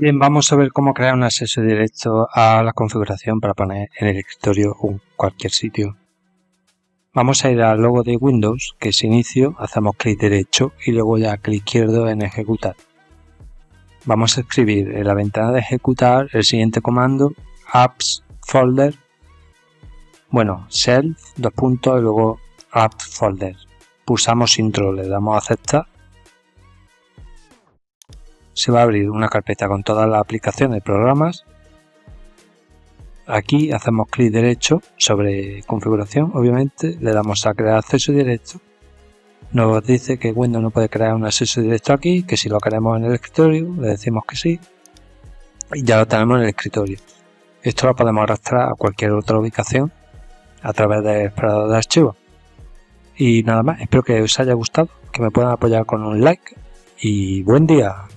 Bien, vamos a ver cómo crear un acceso directo a la configuración para poner en el escritorio o cualquier sitio. Vamos a ir al logo de Windows, que es inicio, hacemos clic derecho y luego ya clic izquierdo en ejecutar. Vamos a escribir en la ventana de ejecutar el siguiente comando, apps folder, bueno, self, dos puntos y luego apps folder. Pulsamos intro, le damos a aceptar se va a abrir una carpeta con todas las aplicaciones y programas. Aquí hacemos clic derecho sobre configuración, obviamente, le damos a crear acceso directo. Nos dice que Windows no puede crear un acceso directo aquí, que si lo queremos en el escritorio, le decimos que sí. Y ya lo tenemos en el escritorio. Esto lo podemos arrastrar a cualquier otra ubicación a través del explorador de archivos. Y nada más, espero que os haya gustado, que me puedan apoyar con un like y buen día.